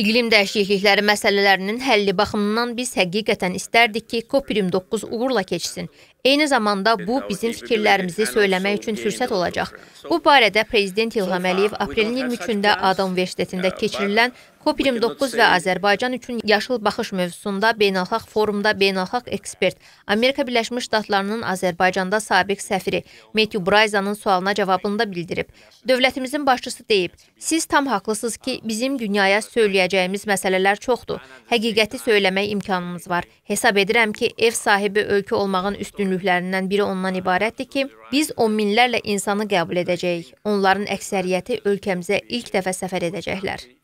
İqlim dəyişiklikləri məsələlərinin həlli baxımından biz həqiqətən istərdik ki, COP29 uğurla keçsin. Eyni zamanda bu bizim fikirlərimizi söyləmək üçün fürsət olacaq. Bu barədə prezident İlham Əliyev aprelin 23-də Ada Universitetində keçirilən COP29 və Azərbaycan üçün yaşıl baxış mövzusunda beynəlxalq forumda beynəlxalq ekspert, Amerika Birləşmiş Ştatlarının Azərbaycanda sabiq səfiri Matthew Bryzanın sualına cavabında bildirib. Dövlətimizin başçısı deyib: "Siz tam haqlısınız ki, bizim dünyaya söyləyəcəyimiz məsələlər çoxdur. Həqiqəti söyləmək imkanımız var. Hesab edirəm ki, ev sahibi ölkə olmağın üstünlüklərindən biri ondan ibarətdir ki, biz on minlərlə insanı qəbul edəcəyik. Onların əksəriyyəti ölkəmizə ilk dəfə səfər edəcəklər."